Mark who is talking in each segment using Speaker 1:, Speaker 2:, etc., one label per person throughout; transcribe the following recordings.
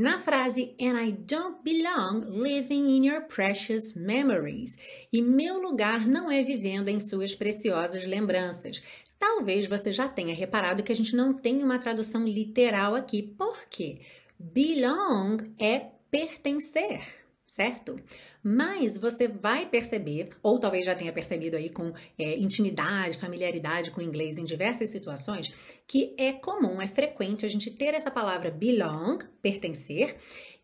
Speaker 1: Na frase And I don't belong living in your precious memories. E meu lugar não é vivendo em suas preciosas lembranças. Talvez você já tenha reparado que a gente não tem uma tradução literal aqui. Por quê? Belong é pertencer, certo? Mas você vai perceber, ou talvez já tenha percebido aí com é, intimidade, familiaridade com inglês em diversas situações, que é comum, é frequente a gente ter essa palavra belong, pertencer,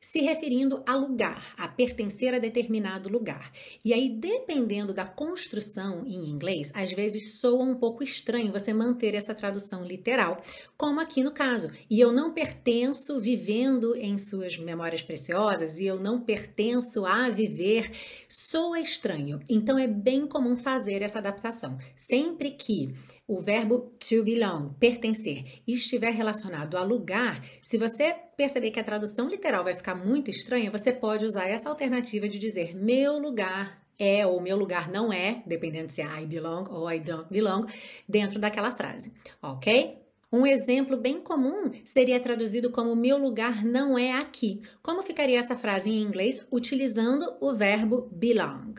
Speaker 1: se referindo a lugar, a pertencer a determinado lugar. E aí, dependendo da construção em inglês, às vezes soa um pouco estranho você manter essa tradução literal, como aqui no caso. E eu não pertenço vivendo em suas memórias preciosas, e eu não pertenço a viver, soa estranho. Então é bem comum fazer essa adaptação. Sempre que o verbo to belong, pertencer, estiver relacionado a lugar, se você perceber que a tradução literal vai ficar muito estranha, você pode usar essa alternativa de dizer meu lugar é ou meu lugar não é, dependendo se é I belong ou I don't belong, dentro daquela frase, ok? Um exemplo bem comum seria traduzido como meu lugar não é aqui. Como ficaria essa frase em inglês utilizando o verbo belong?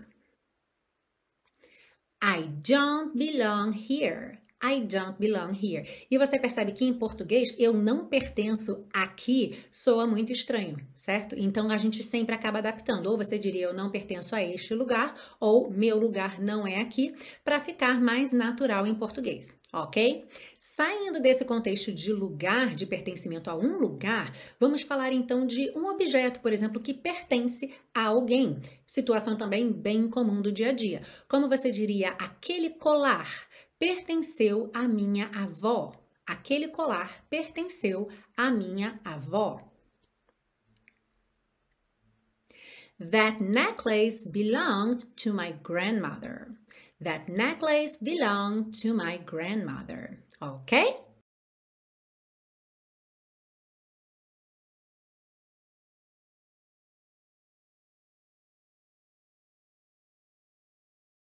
Speaker 1: I don't belong here. I don't belong here. E você percebe que em português eu não pertenço aqui soa muito estranho, certo? Então a gente sempre acaba adaptando. Ou você diria eu não pertenço a este lugar, ou meu lugar não é aqui, para ficar mais natural em português, ok? Saindo desse contexto de lugar, de pertencimento a um lugar, vamos falar então de um objeto, por exemplo, que pertence a alguém. Situação também bem comum do dia a dia. Como você diria, aquele colar pertenceu à minha avó. Aquele colar pertenceu à minha avó. That necklace belonged to my grandmother. That necklace belonged to my grandmother. Ok?